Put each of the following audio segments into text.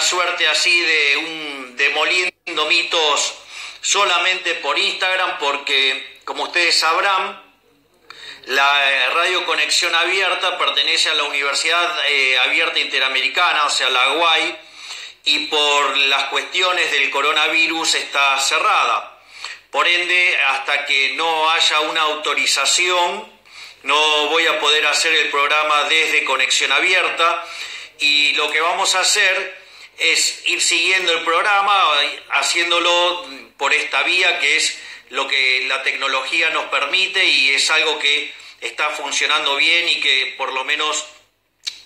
suerte así de un demoliendo mitos solamente por Instagram porque, como ustedes sabrán, la eh, radio Conexión Abierta pertenece a la Universidad eh, Abierta Interamericana, o sea, la UAI, y por las cuestiones del coronavirus está cerrada. Por ende, hasta que no haya una autorización, no voy a poder hacer el programa desde Conexión Abierta y lo que vamos a hacer es ir siguiendo el programa, haciéndolo por esta vía que es lo que la tecnología nos permite y es algo que está funcionando bien y que por lo menos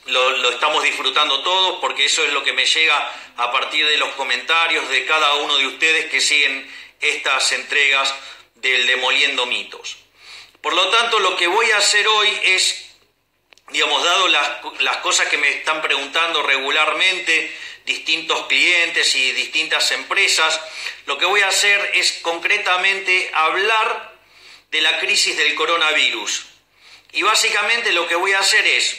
lo, estamos disfrutando todos porque eso es lo que me llega a partir de los comentarios de cada uno de ustedes que siguen estas entregas del Demoliendo Mitos. Por lo tanto, lo que voy a hacer hoy es, digamos, dado las, las cosas que me están preguntando regularmente distintos clientes y distintas empresas, lo que voy a hacer es concretamente hablar de la crisis del coronavirus. Y básicamente lo que voy a hacer es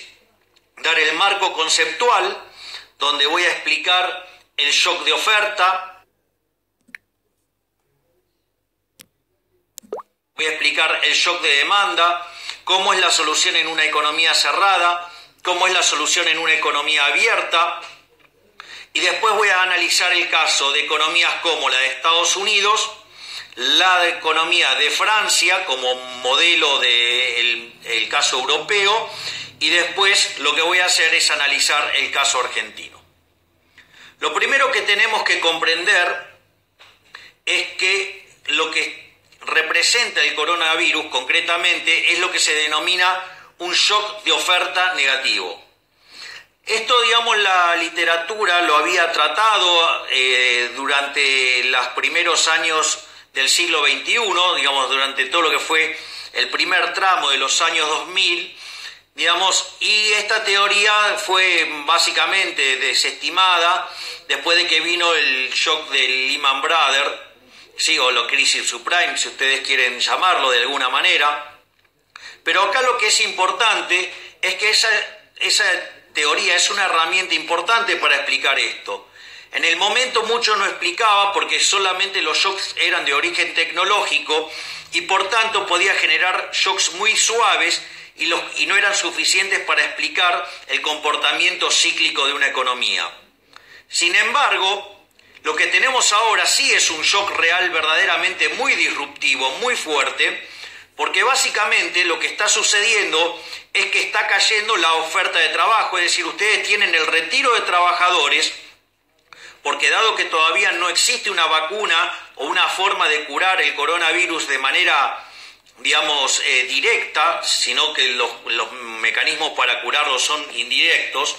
dar el marco conceptual donde voy a explicar el shock de oferta, voy a explicar el shock de demanda, cómo es la solución en una economía cerrada, cómo es la solución en una economía abierta, y después voy a analizar el caso de economías como la de Estados Unidos, la economía de Francia como modelo del el caso europeo y después lo que voy a hacer es analizar el caso argentino. Lo primero que tenemos que comprender es que lo que representa el coronavirus concretamente es lo que se denomina un shock de oferta negativo. Esto, digamos, la literatura lo había tratado eh, durante los primeros años del siglo XXI, digamos, durante todo lo que fue el primer tramo de los años 2000, digamos, y esta teoría fue básicamente desestimada después de que vino el shock del Lehman Brothers, sí, o la crisis subprime, si ustedes quieren llamarlo de alguna manera. Pero acá lo que es importante es que esa, esa teoría es una herramienta importante para explicar esto. En el momento mucho no explicaba porque solamente los shocks eran de origen tecnológico y por tanto podía generar shocks muy suaves y, los, y no eran suficientes para explicar el comportamiento cíclico de una economía. Sin embargo, lo que tenemos ahora sí es un shock real verdaderamente muy disruptivo, muy fuerte, porque básicamente lo que está sucediendo es que está cayendo la oferta de trabajo, es decir, ustedes tienen el retiro de trabajadores, porque dado que todavía no existe una vacuna o una forma de curar el coronavirus de manera, digamos, eh, directa, sino que los, los mecanismos para curarlo son indirectos,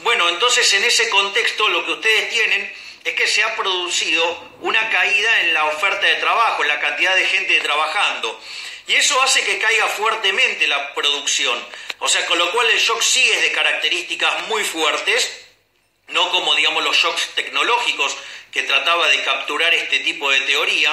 bueno, entonces en ese contexto lo que ustedes tienen es que se ha producido una caída en la oferta de trabajo, en la cantidad de gente trabajando. Y eso hace que caiga fuertemente la producción. O sea, con lo cual el shock sí es de características muy fuertes, no como digamos los shocks tecnológicos que trataba de capturar este tipo de teoría.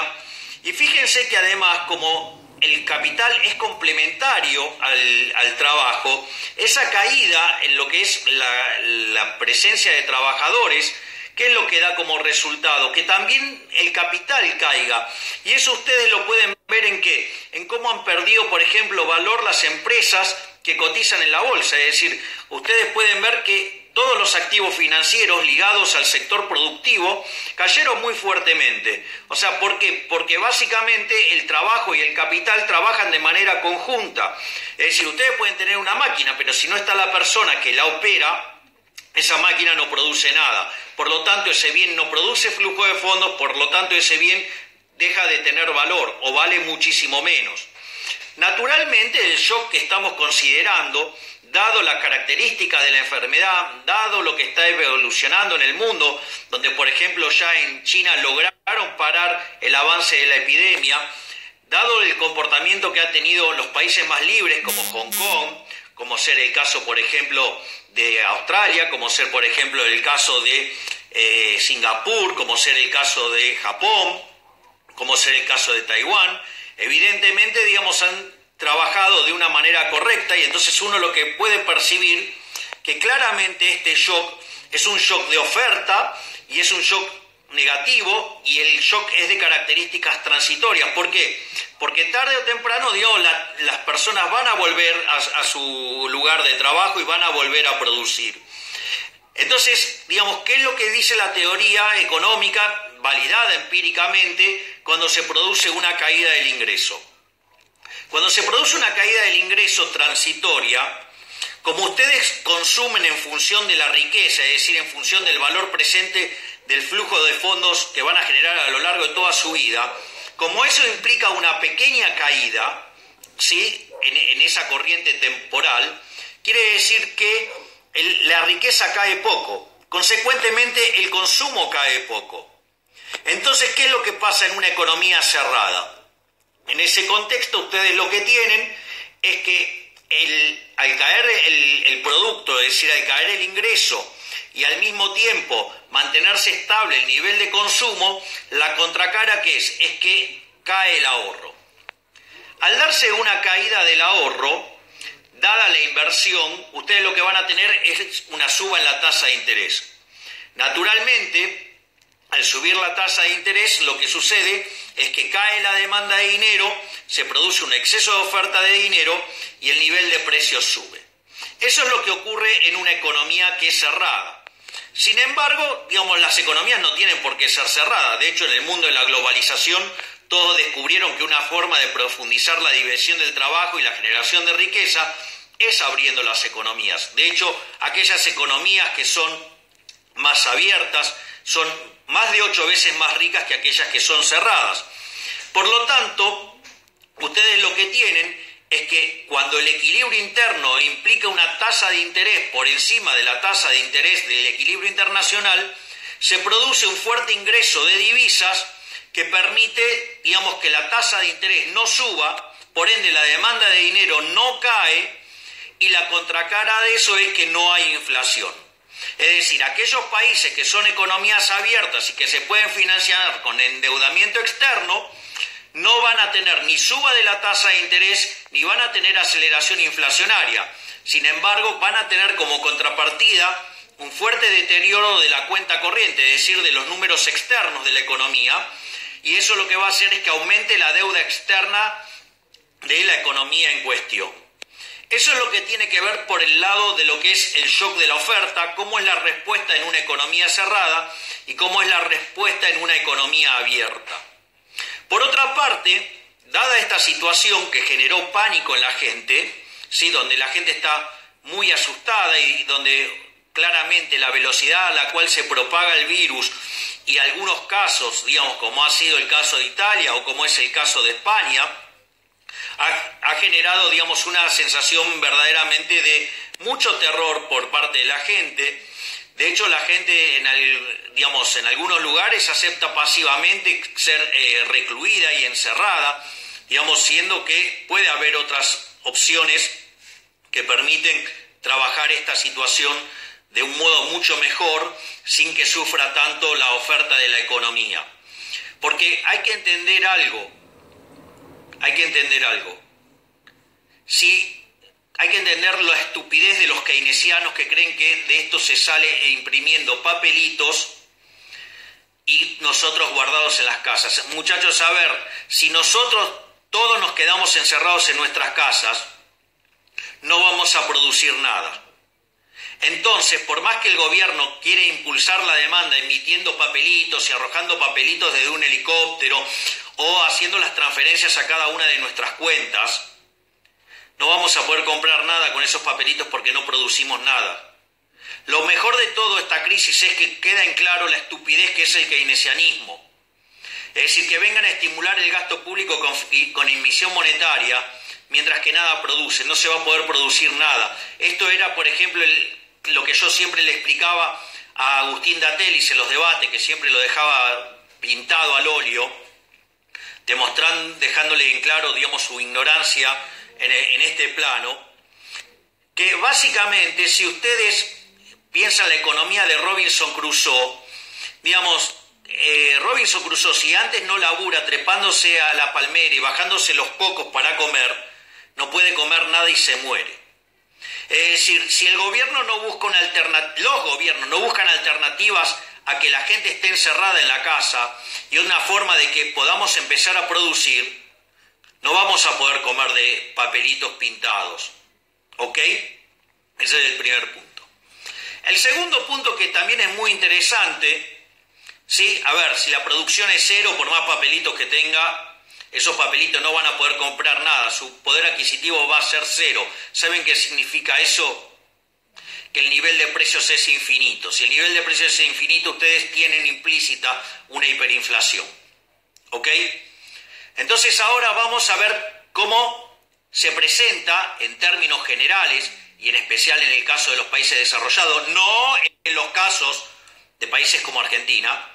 Y fíjense que además como el capital es complementario al, trabajo, esa caída en lo que es la, la presencia de trabajadores, ¿Qué es lo que da como resultado? Que también el capital caiga. Y eso ustedes lo pueden ver en qué? En cómo han perdido, por ejemplo, valor las empresas que cotizan en la bolsa. Es decir, ustedes pueden ver que todos los activos financieros ligados al sector productivo cayeron muy fuertemente. O sea, ¿por qué? Porque básicamente el trabajo y el capital trabajan de manera conjunta. Es decir, ustedes pueden tener una máquina, pero si no está la persona que la opera, esa máquina no produce nada. Por lo tanto, ese bien no produce flujo de fondos, por lo tanto, ese bien deja de tener valor o vale muchísimo menos. Naturalmente, el shock que estamos considerando, dado la característica de la enfermedad, dado lo que está evolucionando en el mundo, donde por ejemplo ya en China lograron parar el avance de la epidemia, dado el comportamiento que han tenido los países más libres como Hong Kong, como ser el caso, por ejemplo, de Australia, como ser, por ejemplo, el caso de eh, Singapur, como ser el caso de Japón, como ser el caso de Taiwán, evidentemente, digamos, han trabajado de una manera correcta y entonces uno lo que puede percibir que claramente este shock es un shock de oferta y es un shock negativo y el shock es de características transitorias. ¿Por qué? Porque tarde o temprano, las personas van a volver a, su lugar de trabajo y van a volver a producir. Entonces, digamos, ¿qué es lo que dice la teoría económica validada empíricamente cuando se produce una caída del ingreso? Cuando se produce una caída del ingreso transitoria, como ustedes consumen en función de la riqueza, es decir, en función del valor presente del flujo de fondos que van a generar a lo largo de toda su vida, como eso implica una pequeña caída, ¿sí? En, esa corriente temporal, quiere decir que la riqueza cae poco, consecuentemente el consumo cae poco. Entonces, ¿qué es lo que pasa en una economía cerrada? En ese contexto, ustedes lo que tienen es que al caer el, el producto, es decir, al caer el ingreso, y al mismo tiempo mantenerse estable el nivel de consumo, la contracara que es es que cae el ahorro. Al darse una caída del ahorro, dada la inversión, ustedes lo que van a tener es una suba en la tasa de interés. Naturalmente, al subir la tasa de interés, lo que sucede es que cae la demanda de dinero, se produce un exceso de oferta de dinero y el nivel de precios sube. Eso es lo que ocurre en una economía que es cerrada. Sin embargo, digamos, las economías no tienen por qué ser cerradas. De hecho, en el mundo de la globalización, todos descubrieron que una forma de profundizar la diversión del trabajo y la generación de riqueza es abriendo las economías. De hecho, aquellas economías que son más abiertas son más de ocho veces más ricas que aquellas que son cerradas. Por lo tanto, ustedes lo que tienen es que cuando el equilibrio interno implica una tasa de interés por encima de la tasa de interés del equilibrio internacional, se produce un fuerte ingreso de divisas que permite, digamos, que la tasa de interés no suba, por ende la demanda de dinero no cae y la contracara de eso es que no hay inflación. Es decir, aquellos países que son economías abiertas y que se pueden financiar con endeudamiento externo, no van a tener ni suba de la tasa de interés ni van a tener aceleración inflacionaria. Sin embargo, van a tener como contrapartida un fuerte deterioro de la cuenta corriente, es decir, de los números externos de la economía, y eso lo que va a hacer es que aumente la deuda externa de la economía en cuestión. Eso es lo que tiene que ver por el lado de lo que es el shock de la oferta, cómo es la respuesta en una economía cerrada y cómo es la respuesta en una economía abierta. Por otra parte, dada esta situación que generó pánico en la gente, ¿sí? donde la gente está muy asustada y donde claramente la velocidad a la cual se propaga el virus y algunos casos, digamos, como ha sido el caso de Italia o como es el caso de España, ha, generado, digamos, una sensación verdaderamente de mucho terror por parte de la gente de hecho, la gente, en, digamos, en algunos lugares acepta pasivamente ser eh, recluida y encerrada, digamos, siendo que puede haber otras opciones que permiten trabajar esta situación de un modo mucho mejor sin que sufra tanto la oferta de la economía. Porque hay que entender algo, hay que entender algo. Hay que entender la estupidez de los keynesianos que creen que de esto se sale imprimiendo papelitos y nosotros guardados en las casas. Muchachos, a ver, si nosotros todos nos quedamos encerrados en nuestras casas, no vamos a producir nada. Entonces, por más que el gobierno quiere impulsar la demanda emitiendo papelitos y arrojando papelitos desde un helicóptero o haciendo las transferencias a cada una de nuestras cuentas, no vamos a poder comprar nada con esos papelitos porque no producimos nada. Lo mejor de toda esta crisis es que queda en claro la estupidez que es el keynesianismo. Es decir, que vengan a estimular el gasto público con, con emisión monetaria, mientras que nada produce, no se va a poder producir nada. Esto era, por ejemplo, lo que yo siempre le explicaba a Agustín Datelis en los debates, que siempre lo dejaba pintado al óleo, demostrando, dejándole en claro, digamos, su ignorancia en, este plano, que básicamente si ustedes piensan la economía de Robinson Crusoe, digamos, eh, Robinson Crusoe, si antes no labura trepándose a la palmera y bajándose los cocos para comer, no puede comer nada y se muere. Es decir, si el gobierno no busca una los gobiernos no buscan alternativas a que la gente esté encerrada en la casa y una forma de que podamos empezar a producir, no vamos a poder comer de papelitos pintados. ¿Ok? Ese es el primer punto. El segundo punto que también es muy interesante ¿Sí? A ver, si la producción es cero, por más papelitos que tenga, esos papelitos no van a poder comprar nada, su poder adquisitivo va a ser cero. ¿Saben qué significa eso? Que el nivel de precios es infinito. Si el nivel de precios es infinito, ustedes tienen implícita una hiperinflación. ¿Ok? Entonces ahora vamos a ver cómo se presenta en términos generales, y en especial en el caso de los países desarrollados, no en los casos de países como Argentina,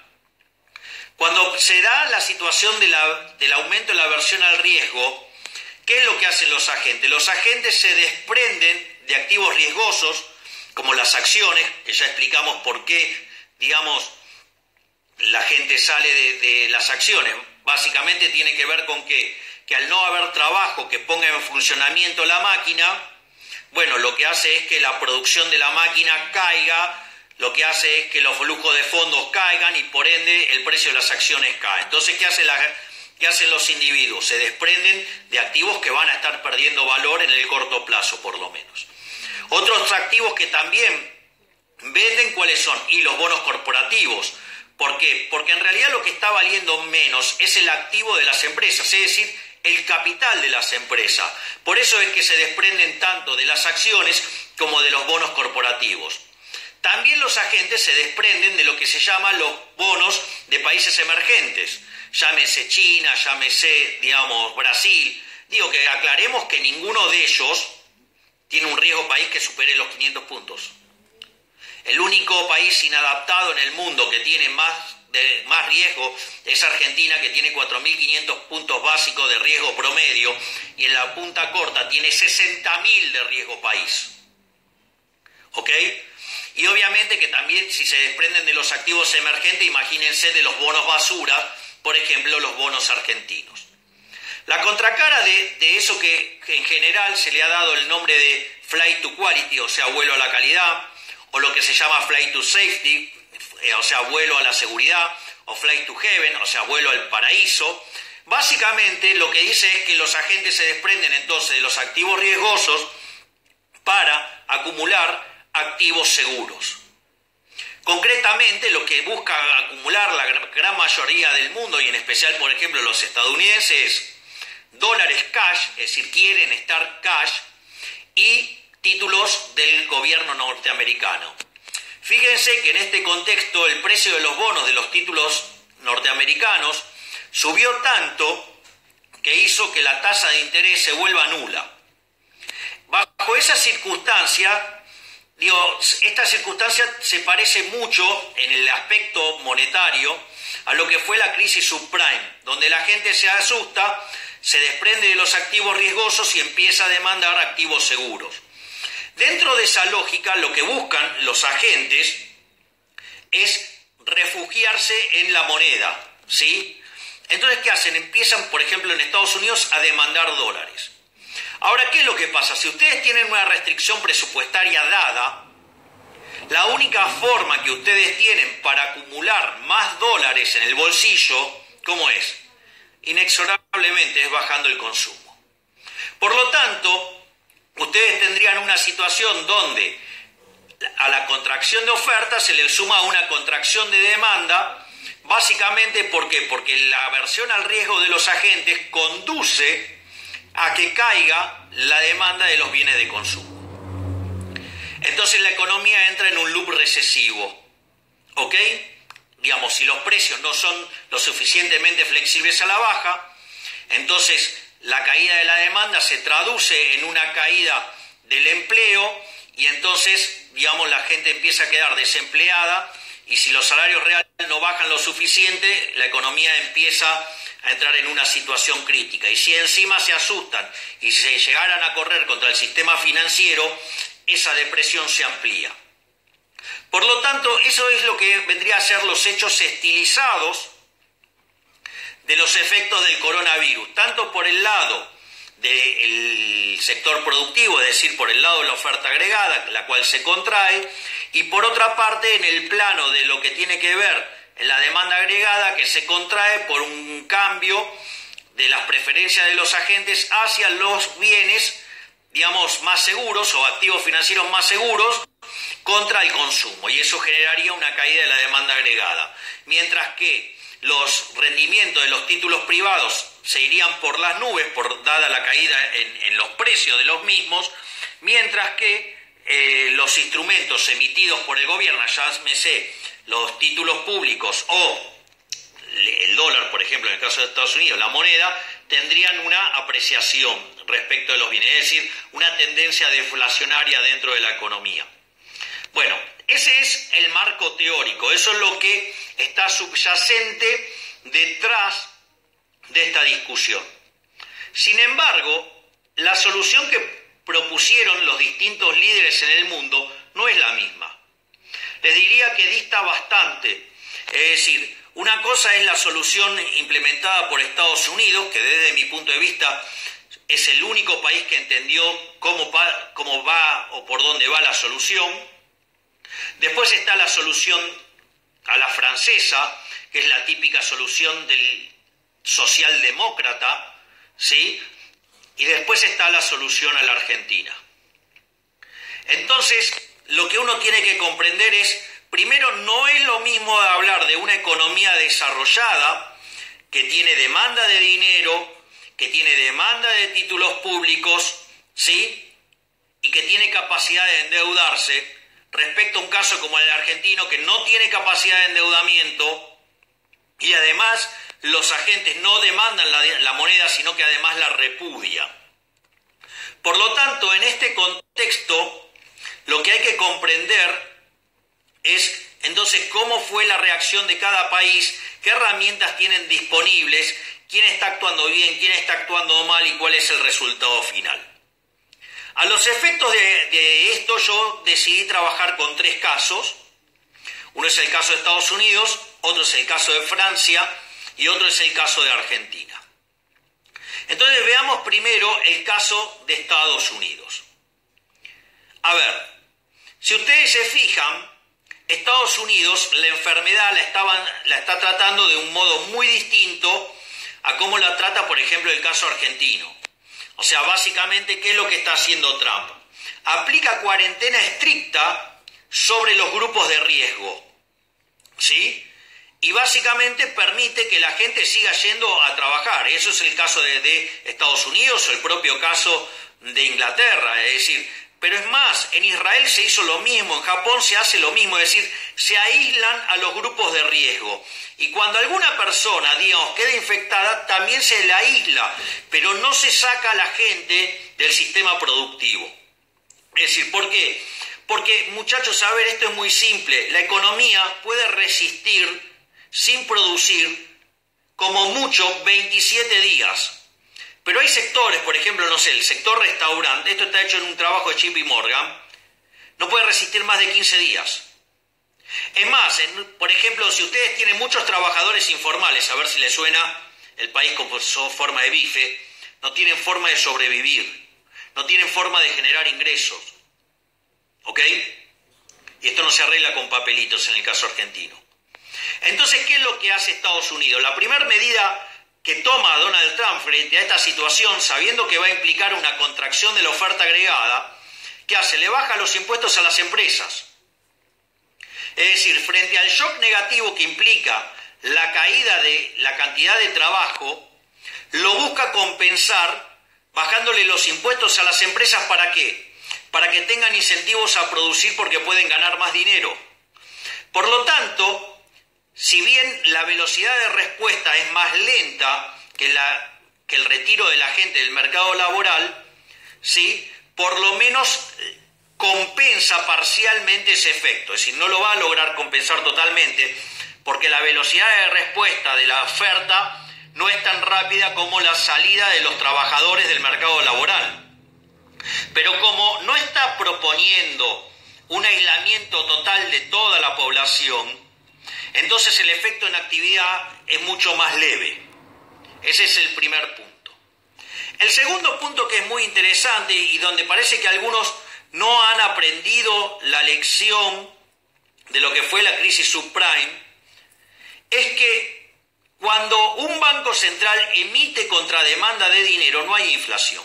cuando se da la situación del aumento de la aversión al riesgo, ¿qué es lo que hacen los agentes? Los agentes se desprenden de activos riesgosos, como las acciones, que ya explicamos por qué, digamos, la gente sale de, de las acciones. Básicamente tiene que ver con que, que al no haber trabajo que ponga en funcionamiento la máquina, bueno, lo que hace es que la producción de la máquina caiga lo que hace es que los flujos de fondos caigan y por ende el precio de las acciones cae. Entonces, ¿qué, hace ¿qué hacen los individuos? Se desprenden de activos que van a estar perdiendo valor en el corto plazo, por lo menos. Otros activos que también venden, ¿cuáles son? Y los bonos corporativos. ¿Por qué? Porque en realidad lo que está valiendo menos es el activo de las empresas, es decir, el capital de las empresas. Por eso es que se desprenden tanto de las acciones como de los bonos corporativos. También los agentes se desprenden de lo que se llama los bonos de países emergentes, llámese China, llámese, digamos, Brasil. Digo que aclaremos que ninguno de ellos tiene un riesgo país que supere los 500 puntos. El único país inadaptado en el mundo que tiene más, de, más riesgo es Argentina, que tiene 4.500 puntos básicos de riesgo promedio, y en la punta corta tiene 60.000 de riesgo país. ¿Ok? Y obviamente que también si se desprenden de los activos emergentes, imagínense de los bonos basura, por ejemplo los bonos argentinos. La contracara de, eso que, en general se le ha dado el nombre de flight to quality, o sea, vuelo a la calidad, o lo que se llama flight to safety, eh, o sea, vuelo a la seguridad, o flight to heaven, o sea, vuelo al paraíso, básicamente lo que dice es que los agentes se desprenden entonces de los activos riesgosos para acumular activos seguros. Concretamente, lo que busca acumular la gran mayoría del mundo, y en especial, por ejemplo, los estadounidenses, es dólares cash, es decir, quieren estar cash, y títulos del gobierno norteamericano. Fíjense que en este contexto el precio de los bonos de los títulos norteamericanos subió tanto que hizo que la tasa de interés se vuelva nula. Bajo esa circunstancia, Digo, esta circunstancia se parece mucho en el aspecto monetario a lo que fue la crisis subprime, donde la gente se asusta, se desprende de los activos riesgosos y empieza a demandar activos seguros. Dentro de esa lógica, lo que buscan los agentes es refugiarse en la moneda, ¿sí? Entonces, ¿qué hacen? Empiezan, por ejemplo, en Estados Unidos a demandar dólares. Ahora, ¿qué es lo que pasa? Si ustedes tienen una restricción presupuestaria dada, la única forma que ustedes tienen para acumular más dólares en el bolsillo, ¿cómo es? Inexorablemente es bajando el consumo. Por lo tanto, ustedes tendrían una situación donde a la contracción de oferta se le suma una contracción de demanda, básicamente. Porque la aversión al riesgo de los agentes conduce a que caiga la demanda de los bienes de consumo. Entonces la economía entra en un loop recesivo. ¿Ok? Digamos, si los precios no son lo suficientemente flexibles a la baja, entonces la caída de la demanda se traduce en una caída del empleo y entonces, digamos, la gente empieza a quedar desempleada y si los salarios reales no bajan lo suficiente, la economía empieza a entrar en una situación crítica. Y si encima se asustan y se llegaran a correr contra el sistema financiero, esa depresión se amplía. Por lo tanto, eso es lo que vendría a ser los hechos estilizados de los efectos del coronavirus, tanto por el lado del sector productivo, es decir, por el lado de la oferta agregada, la cual se contrae, y por otra parte en el plano de lo que tiene que ver la demanda agregada, que se contrae por un cambio de las preferencias de los agentes hacia los bienes, digamos, más seguros o activos financieros más seguros contra el consumo, y eso generaría una caída de la demanda agregada. Mientras que los rendimientos de los títulos privados se irían por las nubes, por dada la caída en, los precios de los mismos, mientras que eh, los instrumentos emitidos por el gobierno, sé, los títulos públicos o el dólar, por ejemplo, en el caso de Estados Unidos, la moneda, tendrían una apreciación respecto de los bienes, es decir, una tendencia deflacionaria dentro de la economía. Bueno, ese es el marco teórico, eso es lo que está subyacente detrás de esta discusión. Sin embargo, la solución que propusieron los distintos líderes en el mundo no es la misma. Les diría que dista bastante. Es decir, una cosa es la solución implementada por Estados Unidos, que desde mi punto de vista es el único país que entendió cómo va, cómo va o por dónde va la solución. Después está la solución a la francesa, que es la típica solución del socialdemócrata, ¿sí? Y después está la solución a la Argentina. Entonces, lo que uno tiene que comprender es, primero, no es lo mismo hablar de una economía desarrollada, que tiene demanda de dinero, que tiene demanda de títulos públicos, ¿sí? Y que tiene capacidad de endeudarse, respecto a un caso como el argentino que no tiene capacidad de endeudamiento y además los agentes no demandan la, moneda, sino que además la repudia. Por lo tanto, en este contexto, lo que hay que comprender es entonces cómo fue la reacción de cada país, qué herramientas tienen disponibles, quién está actuando bien, quién está actuando mal y cuál es el resultado final. A los efectos de, esto yo decidí trabajar con tres casos. Uno es el caso de Estados Unidos, otro es el caso de Francia y otro es el caso de Argentina. Entonces veamos primero el caso de Estados Unidos. A ver, si ustedes se fijan, Estados Unidos la enfermedad la, la está tratando de un modo muy distinto a cómo la trata, por ejemplo, el caso argentino. O sea, básicamente, ¿qué es lo que está haciendo Trump? Aplica cuarentena estricta sobre los grupos de riesgo. ¿Sí? Y básicamente permite que la gente siga yendo a trabajar. Eso es el caso de, de Estados Unidos el propio caso de Inglaterra. Es decir, pero es más, en Israel se hizo lo mismo, en Japón se hace lo mismo, es decir, se aíslan a los grupos de riesgo. Y cuando alguna persona, digamos, queda infectada, también se la aísla, pero no se saca a la gente del sistema productivo. Es decir, ¿por qué? Porque, muchachos, a ver, esto es muy simple. La economía puede resistir sin producir como mucho 27 días. Pero hay sectores, por ejemplo, no sé, el sector restaurante, esto está hecho en un trabajo de Chip y Morgan, no puede resistir más de 15 días. Es más, por ejemplo, si ustedes tienen muchos trabajadores informales, a ver si les suena el país como forma de bife, no tienen forma de sobrevivir, no tienen forma de generar ingresos. ¿Ok? Y esto no se arregla con papelitos en el caso argentino. Entonces, ¿qué es lo que hace Estados Unidos? La primera medida que toma Donald Trump frente a esta situación, sabiendo que va a implicar una contracción de la oferta agregada, ¿qué hace? Le baja los impuestos a las empresas. Es decir, frente al shock negativo que implica la caída de la cantidad de trabajo, lo busca compensar bajándole los impuestos a las empresas para qué? Para que tengan incentivos a producir porque pueden ganar más dinero. Por lo tanto, si bien la velocidad de respuesta es más lenta que, la, que el retiro de la gente del mercado laboral, ¿sí? por lo menos eh, compensa parcialmente ese efecto. Es decir, no lo va a lograr compensar totalmente porque la velocidad de respuesta de la oferta no es tan rápida como la salida de los trabajadores del mercado laboral. Pero como no está proponiendo un aislamiento total de toda la población, entonces el efecto en actividad es mucho más leve. Ese es el primer punto. El segundo punto que es muy interesante y donde parece que algunos no han aprendido la lección de lo que fue la crisis subprime, es que cuando un banco central emite contrademanda de dinero no hay inflación.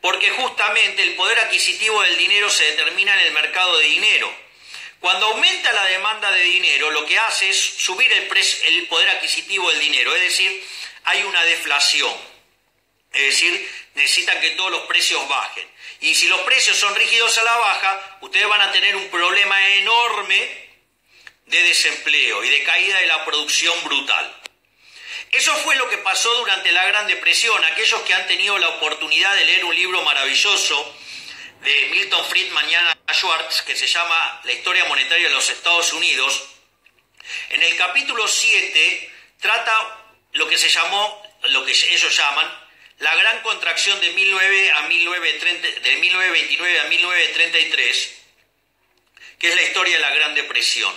Porque justamente el poder adquisitivo del dinero se determina en el mercado de dinero. Cuando aumenta la demanda de dinero, lo que hace es subir el, poder adquisitivo del dinero, es decir, hay una deflación. Es decir, necesitan que todos los precios bajen. Y si los precios son rígidos a la baja, ustedes van a tener un problema enorme de desempleo y de caída de la producción brutal. Eso fue lo que pasó durante la Gran Depresión. Aquellos que han tenido la oportunidad de leer un libro maravilloso de Milton Friedman Schwartz, que se llama La historia monetaria de los Estados Unidos, en el capítulo 7 trata lo que se llamó, lo que ellos llaman, la gran contracción de, 19 a 1930, de 1929 a 1933, que es la historia de la Gran Depresión,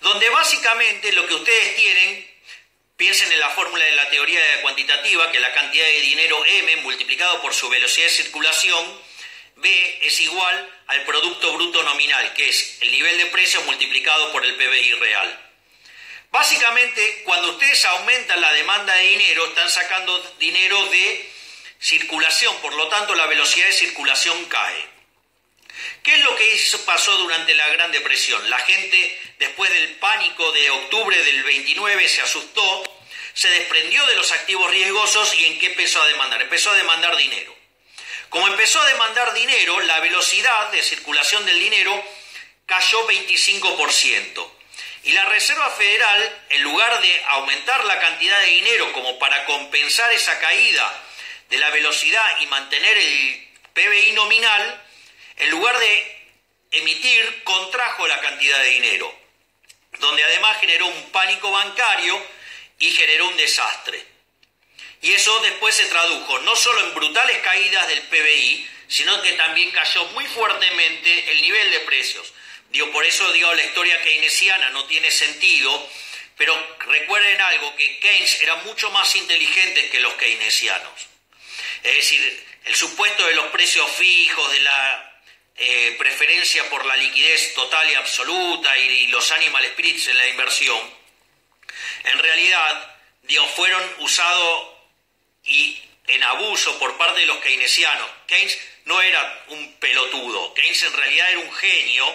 donde básicamente lo que ustedes tienen, piensen en la fórmula de la teoría cuantitativa, que la cantidad de dinero M multiplicado por su velocidad de circulación, B es igual al Producto Bruto Nominal, que es el nivel de precios multiplicado por el PBI real. Básicamente, cuando ustedes aumentan la demanda de dinero, están sacando dinero de circulación, por lo tanto la velocidad de circulación cae. ¿Qué es lo que pasó durante la Gran Depresión? La gente, después del pánico de octubre del 29, se asustó, se desprendió de los activos riesgosos y en qué empezó a demandar? Empezó a demandar dinero. Como empezó a demandar dinero, la velocidad de circulación del dinero cayó 25%. Y la Reserva Federal, en lugar de aumentar la cantidad de dinero como para compensar esa caída de la velocidad y mantener el PBI nominal, en lugar de emitir, contrajo la cantidad de dinero, donde además generó un pánico bancario y generó un desastre. Y eso después se tradujo no solo en brutales caídas del PBI, sino que también cayó muy fuertemente el nivel de precios. Digo, por eso digo, la historia keynesiana no tiene sentido, pero recuerden algo, que Keynes era mucho más inteligente que los keynesianos. Es decir, el supuesto de los precios fijos, de la eh, preferencia por la liquidez total y absoluta y, los animal spirits en la inversión, en realidad, fueron usados y en abuso por parte de los keynesianos. Keynes no era un pelotudo, Keynes en realidad era un genio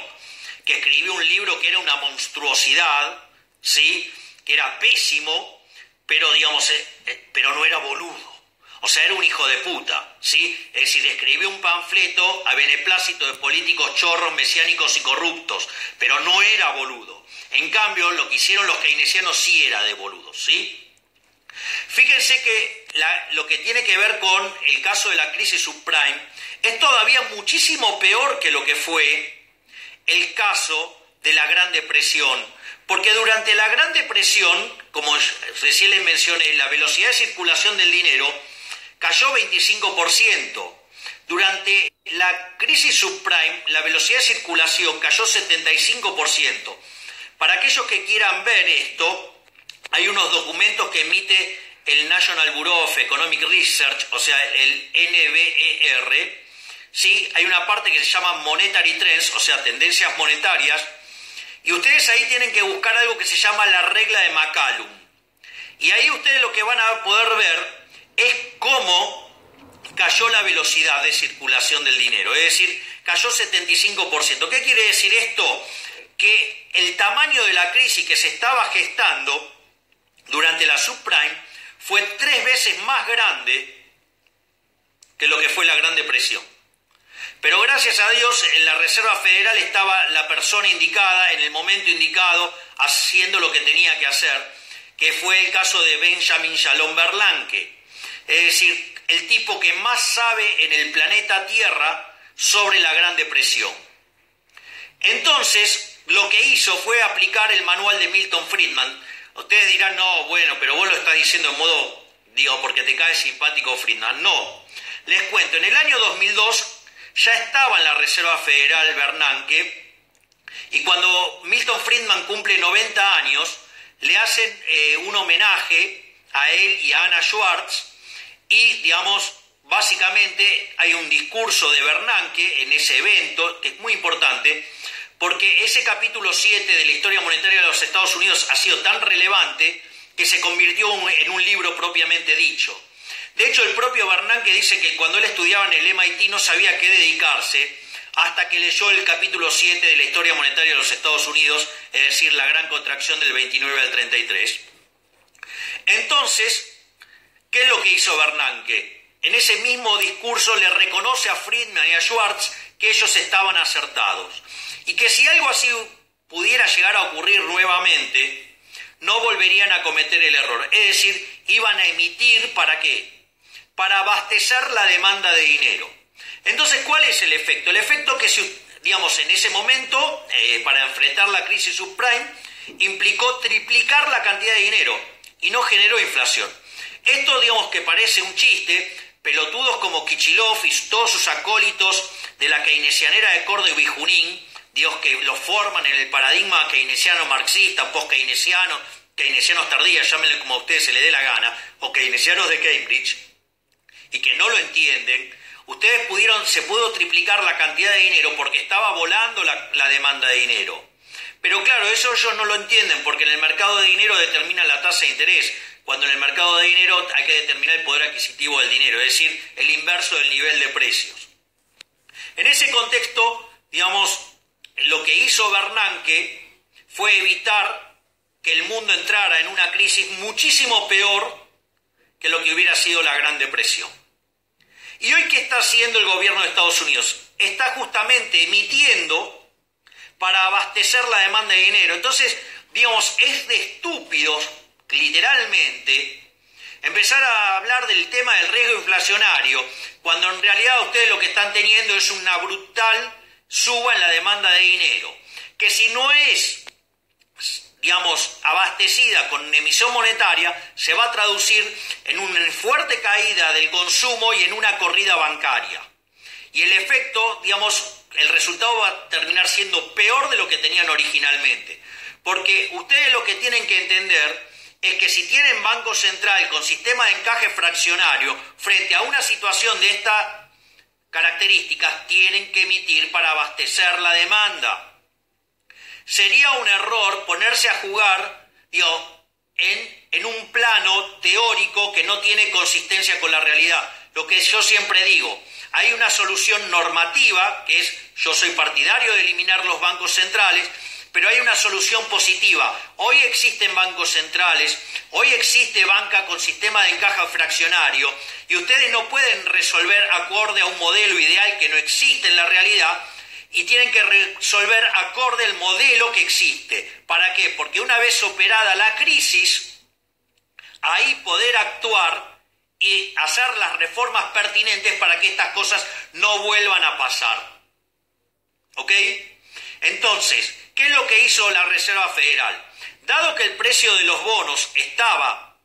que escribió un libro que era una monstruosidad, ¿sí? que era pésimo, pero digamos, eh, eh, pero no era boludo. O sea, era un hijo de puta, ¿sí? Es decir, escribió un panfleto a beneplácito de políticos chorros, mesiánicos y corruptos, pero no era boludo. En cambio, lo que hicieron los keynesianos sí era de boludos, ¿sí? Fíjense que lo que tiene que ver con el caso de la crisis subprime es todavía muchísimo peor que lo que fue el caso de la Gran Depresión, porque durante la Gran Depresión, como recién les mencioné, la velocidad de circulación del dinero cayó 25%. Durante la crisis subprime, la velocidad de circulación cayó 75%. Para aquellos que quieran ver esto, hay unos documentos que emite el National Bureau of Economic Research, o sea, el NBER, ¿sí? hay una parte que se llama Monetary Trends, o sea, tendencias monetarias, y ustedes ahí tienen que buscar algo que se llama la regla de McCallum. Y ahí ustedes lo que van a poder ver es cómo cayó la velocidad de circulación del dinero, es decir, cayó 75%. ¿Qué quiere decir esto? Que el tamaño de la crisis que se estaba gestando durante la subprime fue tres veces más grande que lo que fue la Gran Depresión. Pero gracias a Dios en la Reserva Federal estaba la persona indicada en el momento indicado haciendo lo que tenía que hacer, que fue el caso de Benjamin Shalom Berlanque, es decir, el tipo que más sabe en el planeta Tierra sobre la Gran Depresión. Entonces, lo que hizo fue aplicar el manual de Milton Friedman. Ustedes dirán, no, bueno, pero vos lo estás diciendo en modo, digo, porque te cae simpático Friedman. No, Les cuento, en el año 2002 ya estaba en la Reserva Federal Bernanke y cuando Milton Friedman cumple 90 años, le hacen eh, un homenaje a él y a Ana Schwartz y, digamos, básicamente hay un discurso de Bernanke en ese evento que es muy importante porque ese capítulo 7 de la historia monetaria de los Estados Unidos ha sido tan relevante que se convirtió en un libro propiamente dicho. De hecho, el propio Bernanke dice que cuando él estudiaba en el MIT no sabía qué dedicarse hasta que leyó el capítulo 7 de la historia monetaria de los Estados Unidos, es decir, la gran contracción del 29 al 33. Entonces, ¿qué es lo que hizo Bernanke? En ese mismo discurso le reconoce a Friedman y a Schwartz que ellos estaban acertados y que si algo así pudiera llegar a ocurrir nuevamente, no volverían a cometer el error. Es decir, iban a emitir para qué? Para abastecer la demanda de dinero. Entonces, ¿cuál es el efecto? El efecto que, digamos, en ese momento, eh, para enfrentar la crisis subprime, implicó triplicar la cantidad de dinero y no generó inflación. Esto, digamos, que parece un chiste, pelotudos como Kichilov y todos sus acólitos de la keynesianera de Córdoba y Junín, Dios que lo forman en el paradigma keynesiano marxista, post-keynesiano, keynesianos tardías, llámenle como a ustedes se le dé la gana, o keynesianos de Cambridge, y que no lo entienden, ustedes pudieron, se pudo triplicar la cantidad de dinero porque estaba volando la, la demanda de dinero. Pero claro, eso ellos no lo entienden porque en el mercado de dinero determina la tasa de interés, cuando en el mercado de dinero hay que determinar el poder adquisitivo del dinero, es decir, el inverso del nivel de precios. En ese contexto, digamos, lo que hizo Bernanke fue evitar que el mundo entrara en una crisis muchísimo peor que lo que hubiera sido la Gran Depresión. ¿Y hoy qué está haciendo el gobierno de Estados Unidos? Está justamente emitiendo para abastecer la demanda de dinero. Entonces, digamos, es de estúpidos, literalmente, empezar a hablar del tema del riesgo inflacionario, cuando en realidad ustedes lo que están teniendo es una brutal suba en la demanda de dinero, que si no es, digamos, abastecida con emisión monetaria, se va a traducir en una fuerte caída del consumo y en una corrida bancaria. Y el efecto, digamos, el resultado va a terminar siendo peor de lo que tenían originalmente. Porque ustedes lo que tienen que entender es que si tienen banco central con sistema de encaje fraccionario frente a una situación de esta características tienen que emitir para abastecer la demanda. Sería un error ponerse a jugar en, en un plano teórico que no tiene consistencia con la realidad. Lo que yo siempre digo, hay una solución normativa, que es yo soy partidario de eliminar los bancos centrales, pero hay una solución positiva. Hoy existen bancos centrales, hoy existe banca con sistema de encaje fraccionario y ustedes no pueden resolver acorde a un modelo ideal que no existe en la realidad y tienen que resolver acorde al modelo que existe. ¿Para qué? Porque una vez operada la crisis, ahí poder actuar y hacer las reformas pertinentes para que estas cosas no vuelvan a pasar. ¿Ok? Entonces, ¿Qué es lo que hizo la Reserva Federal? Dado que el precio de los bonos estaba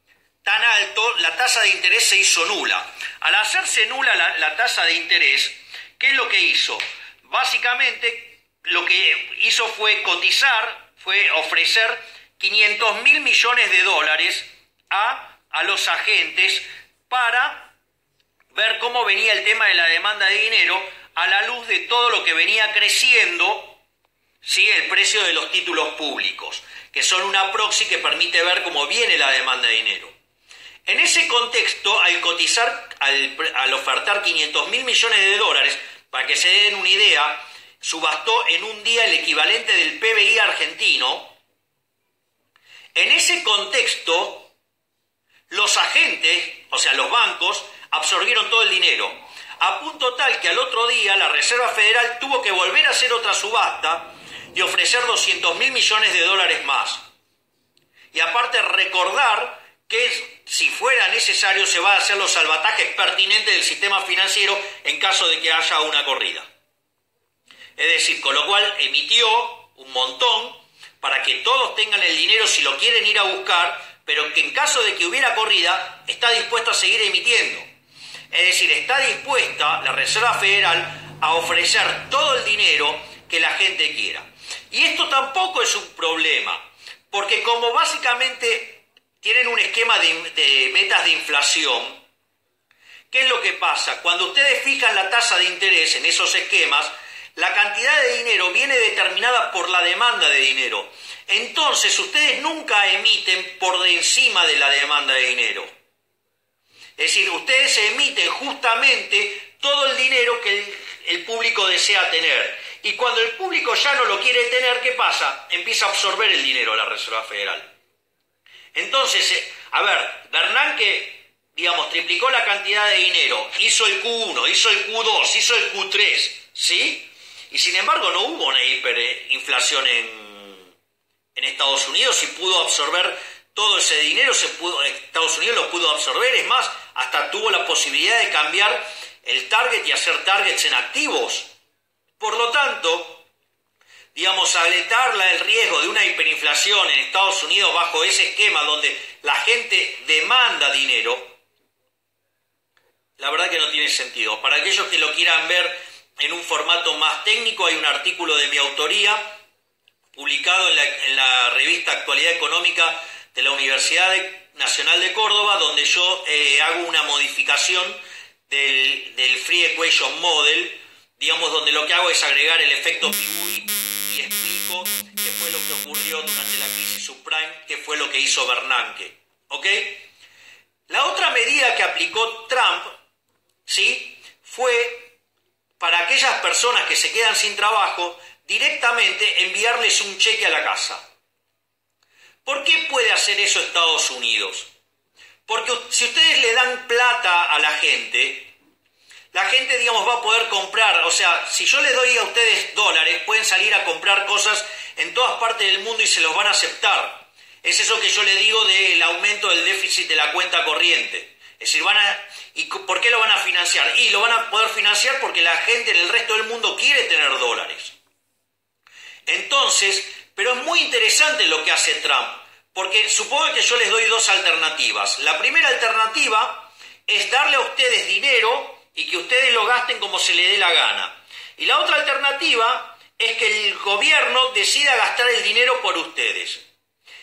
tan alto, la tasa de interés se hizo nula. Al hacerse nula la, tasa de interés, ¿qué es lo que hizo? Básicamente lo que hizo fue cotizar, fue ofrecer 500 mil millones de dólares a, a los agentes para ver cómo venía el tema de la demanda de dinero a la luz de todo lo que venía creciendo ¿sí? el precio de los títulos públicos, que son una proxy que permite ver cómo viene la demanda de dinero. En ese contexto, al cotizar, al, ofertar 500 mil millones de dólares, para que se den una idea, subastó en un día el equivalente del PBI argentino. En ese contexto, los agentes, o sea, los bancos, absorbieron todo el dinero, a punto tal que al otro día la Reserva Federal tuvo que volver a hacer otra subasta y ofrecer 200 mil millones de dólares más. Y aparte recordar que si fuera necesario se va a hacer los salvatajes pertinentes del sistema financiero en caso de que haya una corrida. Es decir, con lo cual emitió un montón para que todos tengan el dinero si lo quieren ir a buscar, pero que en caso de que hubiera corrida está dispuesto a seguir emitiendo. Es decir, está dispuesta la Reserva Federal a ofrecer todo el dinero que la gente quiera. Y esto tampoco es un problema, porque como básicamente tienen un esquema de, metas de inflación, ¿qué es lo que pasa? Cuando ustedes fijan la tasa de interés en esos esquemas, la cantidad de dinero viene determinada por la demanda de dinero. Entonces ustedes nunca emiten por encima de la demanda de dinero. Es decir, ustedes emiten justamente todo el dinero que el, público desea tener. Y cuando el público ya no lo quiere tener, ¿qué pasa? Empieza a absorber el dinero la Reserva Federal. Entonces, eh, a ver, Bernanke, digamos, triplicó la cantidad de dinero, hizo el Q1, hizo el Q2, hizo el Q3, ¿sí? Y sin embargo no hubo una hiperinflación en, en Estados Unidos y pudo absorber todo ese dinero, se pudo, Estados Unidos lo pudo absorber, es más, hasta tuvo la posibilidad de cambiar el target y hacer targets en activos. Por lo tanto, digamos, aletarla el riesgo de una hiperinflación en Estados Unidos bajo ese esquema donde la gente demanda dinero, la verdad que no tiene sentido. Para aquellos que lo quieran ver en un formato más técnico, hay un artículo de mi autoría publicado en la, revista Actualidad Económica de la Universidad Nacional de Córdoba, donde yo eh, hago una modificación del Free Equation Model, digamos, donde lo que hago es agregar el efecto Pigui y explico qué fue lo que ocurrió durante la crisis subprime, qué fue lo que hizo Bernanke. ¿Ok? La otra medida que aplicó Trump, ¿sí? Fue para aquellas personas que se quedan sin trabajo, directamente enviarles un cheque a la casa. ¿Por qué puede hacer eso Estados Unidos? Porque si ustedes le dan plata a la gente, la gente, digamos, va a poder comprar, o sea, si yo les doy a ustedes dólares, pueden salir a comprar cosas en todas partes del mundo y se los van a aceptar. Es eso que yo le digo del aumento del déficit de la cuenta corriente. Es decir, van a, ¿y por qué lo van a financiar? Y lo van a poder financiar porque la gente en el resto del mundo quiere tener dólares. Entonces, pero es muy interesante lo que hace Trump, porque supongo que yo les doy dos alternativas. La primera alternativa es darle a ustedes dinero y que ustedes lo gasten como se le dé la gana. Y la otra alternativa es que el gobierno decida gastar el dinero por ustedes.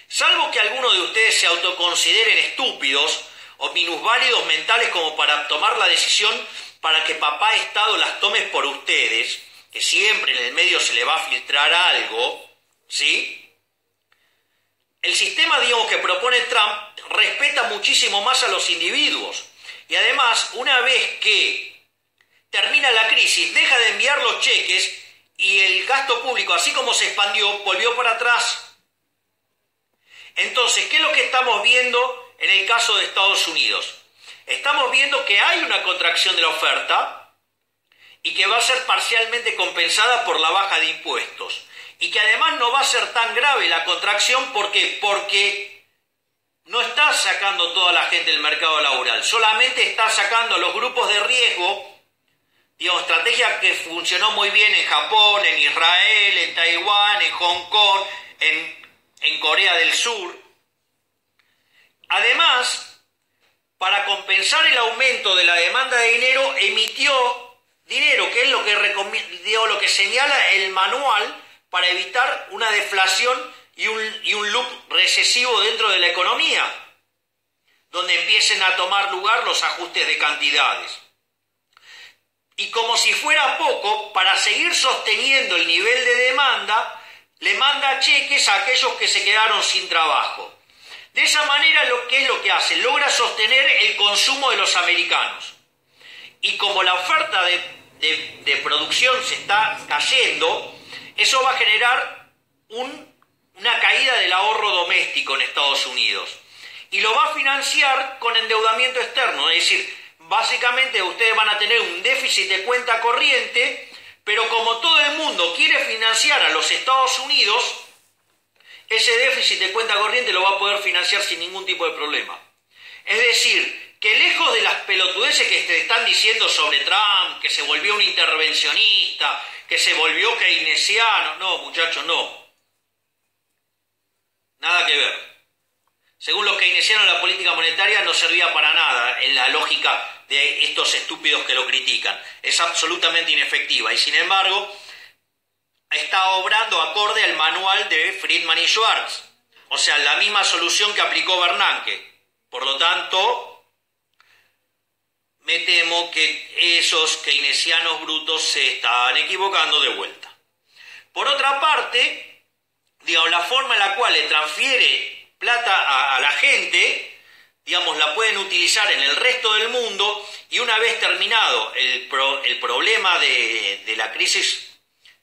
Salvo que algunos de ustedes se autoconsideren estúpidos o minusválidos mentales como para tomar la decisión para que papá Estado las tome por ustedes, que siempre en el medio se le va a filtrar algo, ¿sí? El sistema, digamos, que propone Trump respeta muchísimo más a los individuos. Y además, una vez que termina la crisis, deja de enviar los cheques y el gasto público, así como se expandió, volvió para atrás. Entonces, ¿qué es lo que estamos viendo en el caso de Estados Unidos? Estamos viendo que hay una contracción de la oferta y que va a ser parcialmente compensada por la baja de impuestos. Y que además no va a ser tan grave la contracción porque, porque no está sacando toda la gente del mercado laboral, solamente está sacando a los grupos de riesgo, digamos, estrategia que funcionó muy bien en Japón, en Israel, en Taiwán, en Hong Kong, en, Corea del Sur. Además, para compensar el aumento de la demanda de dinero, emitió dinero, que es lo que, lo que señala el manual para evitar una deflación y un, y un loop recesivo dentro de la economía, donde empiecen a tomar lugar los ajustes de cantidades. Y como si fuera poco, para seguir sosteniendo el nivel de demanda, le manda cheques a aquellos que se quedaron sin trabajo. De esa manera, lo que es lo que hace? Logra sostener el consumo de los americanos. Y como la oferta de, de producción se está cayendo, eso va a generar un una caída del ahorro doméstico en Estados Unidos. Y lo va a financiar con endeudamiento externo, es decir, básicamente ustedes van a tener un déficit de cuenta corriente, pero como todo el mundo quiere financiar a los Estados Unidos, ese déficit de cuenta corriente lo va a poder financiar sin ningún tipo de problema. Es decir, que lejos de las pelotudeces que te están diciendo sobre Trump, que se volvió un intervencionista, que se volvió keynesiano, no, muchachos, no. Nada que ver. Según los keynesianos, la política monetaria no servía para nada en la lógica de estos estúpidos que lo critican. Es absolutamente inefectiva y, sin embargo, está obrando acorde al manual de Friedman y Schwartz. O sea, la misma solución que aplicó Bernanke. Por lo tanto, me temo que esos keynesianos brutos se están equivocando de vuelta. Por otra parte, digamos, la forma en la cual le transfiere plata a, la gente, digamos, la pueden utilizar en el resto del mundo y una vez terminado el, problema de, de la crisis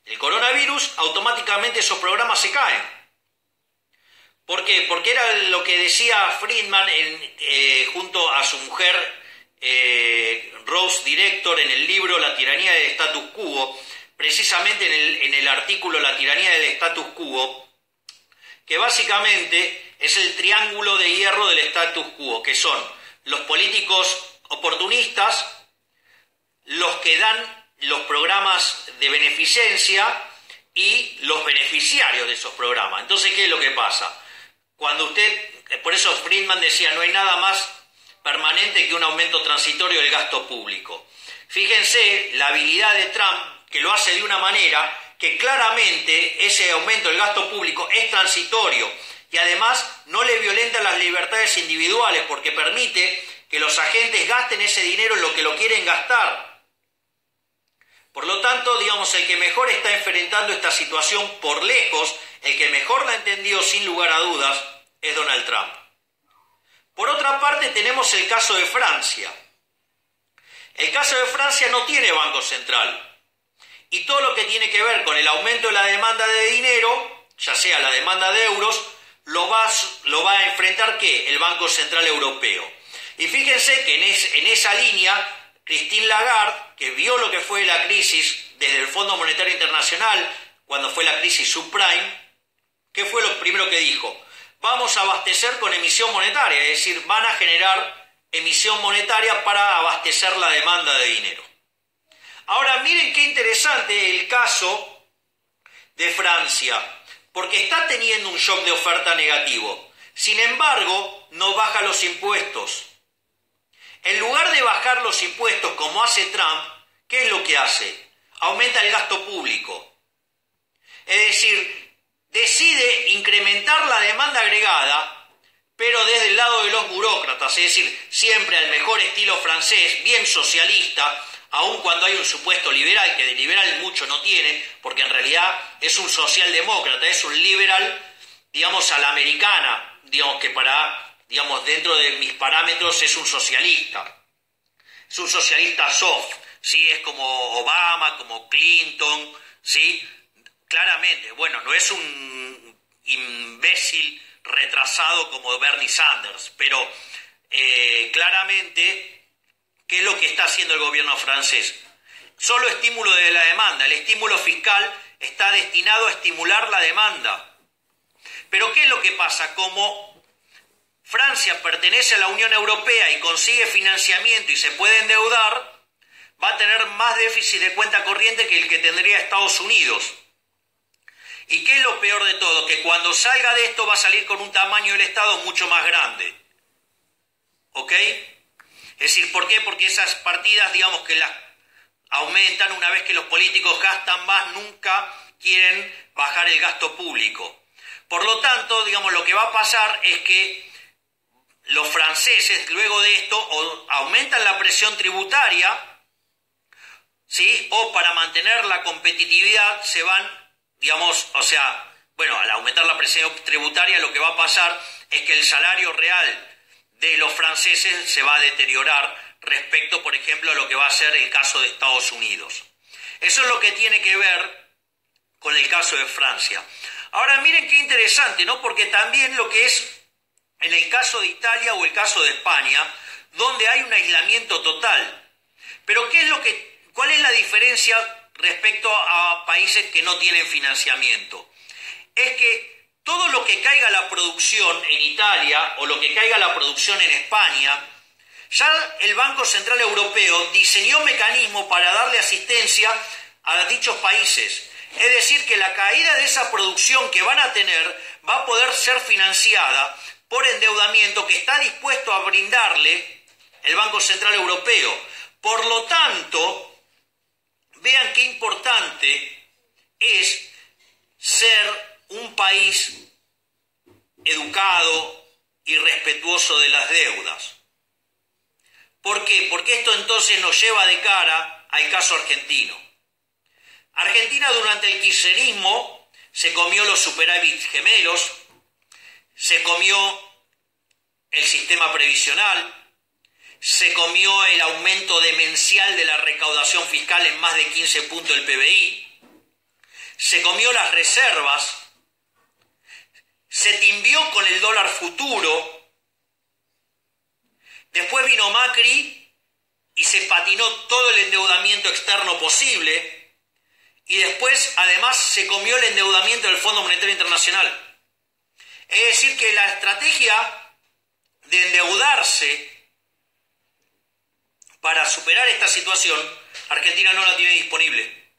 del coronavirus, automáticamente esos programas se caen. ¿Por qué? Porque era lo que decía Friedman eh, junto a su mujer eh, Rose Director en el libro La tiranía del status quo, precisamente en el, en el artículo La tiranía del status quo, que básicamente es el triángulo de hierro del status quo, que son los políticos oportunistas, los que dan los programas de beneficencia y los beneficiarios de esos programas. Entonces, ¿qué es lo que pasa? Cuando usted, eh, por eso Friedman decía, no hay nada más permanente que un aumento transitorio del gasto público. Fíjense la habilidad de Trump, que lo hace de una manera que claramente ese aumento del gasto público es transitorio y además no le violenta las libertades individuales porque permite que los agentes gasten ese dinero en lo que lo quieren gastar. Por lo tanto, digamos, el que mejor está enfrentando esta situación por lejos, el que mejor la ha entendido sin lugar a dudas, es Donald Trump. Por otra parte, tenemos el caso de Francia. El caso de Francia no tiene banco central. Y todo lo que tiene que ver con el aumento de la demanda de dinero, ya sea la demanda de euros, lo va, a enfrentar ¿qué? El Banco Central Europeo. Y fíjense que en, en esa línea Christine Lagarde, que vio lo que fue la crisis desde el Fondo Monetario Internacional, cuando fue la crisis subprime, ¿qué fue lo primero que dijo? Vamos a abastecer con emisión monetaria, es decir, van a generar emisión monetaria para abastecer la demanda de dinero. Ahora miren qué interesante el caso de Francia, porque está teniendo un shock de oferta negativo. Sin embargo, no baja los impuestos. En lugar de bajar los impuestos como hace Trump, ¿qué es lo que hace? Aumenta el gasto público. Es decir, decide incrementar la demanda agregada, pero desde el lado de los burócratas, es decir, siempre al mejor estilo francés, bien socialista, aun cuando hay un supuesto liberal, que de liberal mucho no tiene, porque en realidad es un socialdemócrata, es un liberal, digamos, a la americana, digamos que para digamos, dentro de mis parámetros es un socialista. Es un socialista soft, ¿sí? Es como Obama, como Clinton, ¿sí? Claramente, bueno, no es un imbécil retrasado como Bernie Sanders, pero eh, claramente, ¿qué es lo que está haciendo el gobierno francés? Solo estímulo de la demanda. El estímulo fiscal está destinado a estimular la demanda. Pero ¿qué es lo que pasa? Como Francia pertenece a la Unión Europea y consigue financiamiento y se puede endeudar, va a tener más déficit de cuenta corriente que el que tendría Estados Unidos. ¿Y qué es lo peor de todo? Que cuando salga de esto va a salir con un tamaño del Estado mucho más grande. ¿Ok? Es decir, ¿por qué? Porque esas partidas, digamos que las aumentan una vez que los políticos gastan más, nunca quieren bajar el gasto público. Por lo tanto, digamos, lo que va a pasar es que los franceses luego de esto aumentan la presión tributaria, ¿sí? O para mantener la competitividad se van, digamos, o sea, bueno, al aumentar la presión tributaria lo que va a pasar es que el salario real de los franceses se va a deteriorar respecto, por ejemplo, a lo que va a ser el caso de Estados Unidos. Eso es lo que tiene que ver con el caso de Francia. Ahora miren qué interesante, ¿no? Porque también lo que es en el caso de Italia o el caso de España, donde hay un aislamiento total. Pero ¿qué es lo que, ¿cuál es la diferencia respecto a países que no tienen financiamiento? Es que todo lo que caiga la producción en Italia o lo que caiga la producción en España, ya el Banco Central Europeo diseñó mecanismos para darle asistencia a dichos países. Es decir, que la caída de esa producción que van a tener va a poder ser financiada por endeudamiento que está dispuesto a brindarle el Banco Central Europeo. Por lo tanto, vean qué importante es ser un país educado y respetuoso de las deudas. ¿Por qué? Porque esto entonces nos lleva de cara al caso argentino. Argentina durante el kirchnerismo se comió los superávit gemelos, se comió el sistema previsional, se comió el aumento demencial de la recaudación fiscal en más de 15 puntos del PBI, se comió las reservas, se timbió con el dólar futuro, después vino Macri y se patinó todo el endeudamiento externo posible, y después además se comió el endeudamiento del Fondo Monetario Internacional. Es decir, que la estrategia de endeudarse para superar esta situación, Argentina no la tiene disponible.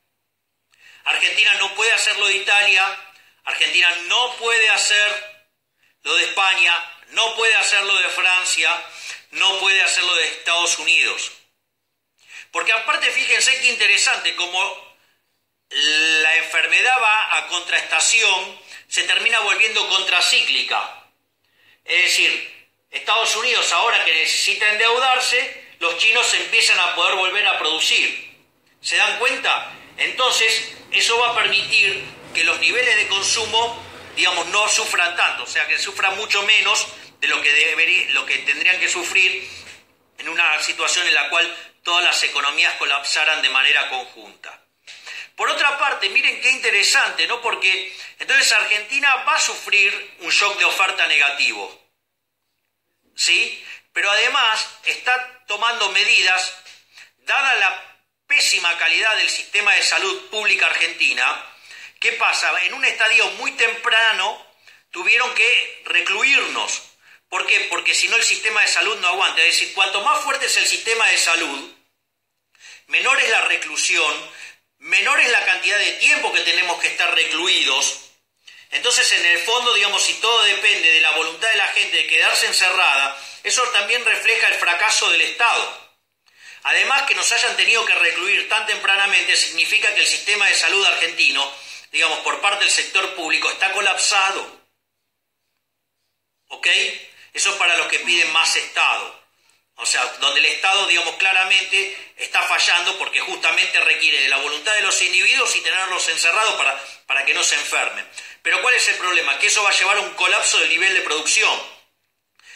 Argentina no puede hacer lo de Italia, Argentina no puede hacer lo de España, no puede hacer lo de Francia, no puede hacer lo de Estados Unidos. Porque aparte fíjense qué interesante, como la enfermedad va a contraestación, se termina volviendo contracíclica. Es decir, Estados Unidos ahora que necesita endeudarse, los chinos empiezan a poder volver a producir. ¿Se dan cuenta? Entonces, eso va a permitir que los niveles de consumo, digamos, no sufran tanto, o sea, que sufran mucho menos de lo que, lo que tendrían que sufrir en una situación en la cual todas las economías colapsaran de manera conjunta. Por otra parte, miren qué interesante, ¿no? Porque entonces Argentina va a sufrir un shock de oferta negativo. ¿Sí? Pero además está tomando medidas, dada la pésima calidad del sistema de salud pública argentina, ¿qué pasa? En un estadio muy temprano tuvieron que recluirnos. ¿Por qué? Porque si no el sistema de salud no aguanta. Es decir, cuanto más fuerte es el sistema de salud, menor es la reclusión, menor es la cantidad de tiempo que tenemos que estar recluidos. Entonces, en el fondo, digamos, si todo depende de la voluntad de la gente de quedarse encerrada, eso también refleja el fracaso del Estado. Además, que nos hayan tenido que recluir tan tempranamente significa que el sistema de salud argentino, digamos, por parte del sector público, está colapsado. ¿Ok? Eso es para los que piden más Estado. O sea, donde el Estado, digamos, claramente está fallando porque justamente requiere de la voluntad de los individuos y tenerlos encerrados para, para que no se enfermen. Pero ¿cuál es el problema? Que eso va a llevar a un colapso del nivel de producción.